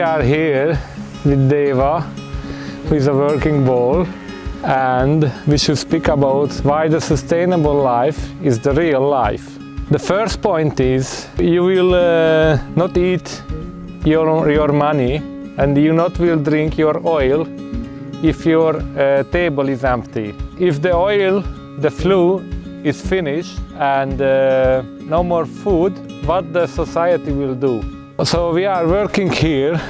are here with Deva, is a working bull, and we should speak about why the sustainable life is the real life. The first point is you will uh, not eat your, your money and you not will drink your oil if your uh, table is empty. If the oil, the flue is finished and uh, no more food, what the society will do? So we are working here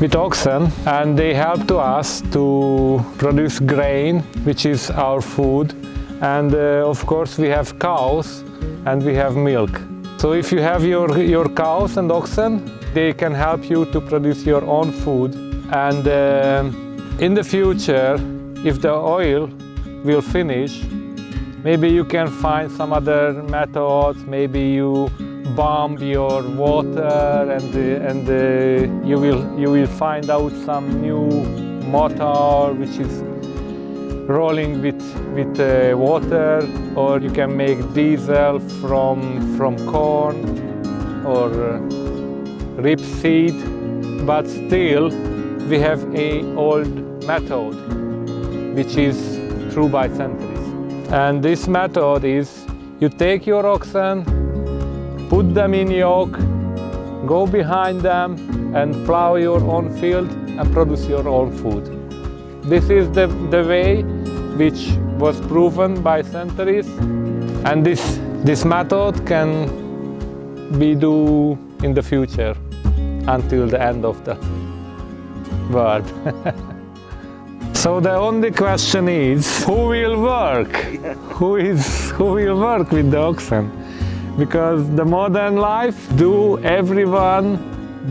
with oxen and they help to us to produce grain, which is our food. And uh, of course we have cows and we have milk. So if you have your, your cows and oxen, they can help you to produce your own food. And uh, in the future, if the oil will finish, maybe you can find some other methods, maybe you bomb your water and, and uh, you, will, you will find out some new motor which is rolling with, with uh, water or you can make diesel from, from corn or uh, rapeseed but still we have a old method which is true by centuries. And this method is you take your oxen them in yoke go behind them and plow your own field and produce your own food this is the, the way which was proven by centuries and this, this method can be do in the future until the end of the world. so the only question is who will work? who is who will work with the oxen? Because the modern life do everyone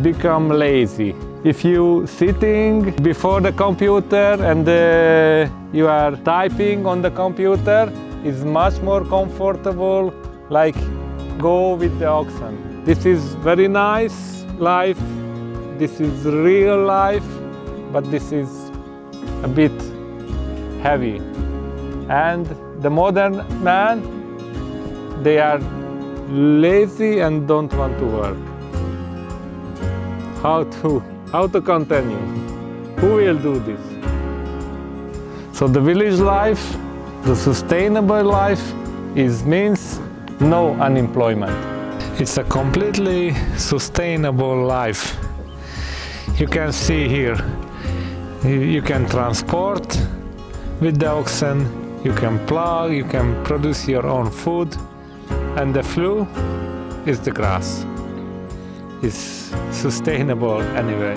become lazy. If you sitting before the computer and uh, you are typing on the computer, it's much more comfortable like go with the oxen. This is very nice life, this is real life, but this is a bit heavy. And the modern man, they are lazy and don't want to work. How to, how to continue? Who will do this? So the village life, the sustainable life is means no unemployment. It's a completely sustainable life. You can see here, you can transport with the oxen, you can plow, you can produce your own food, and the flue is the grass. It's sustainable anyway.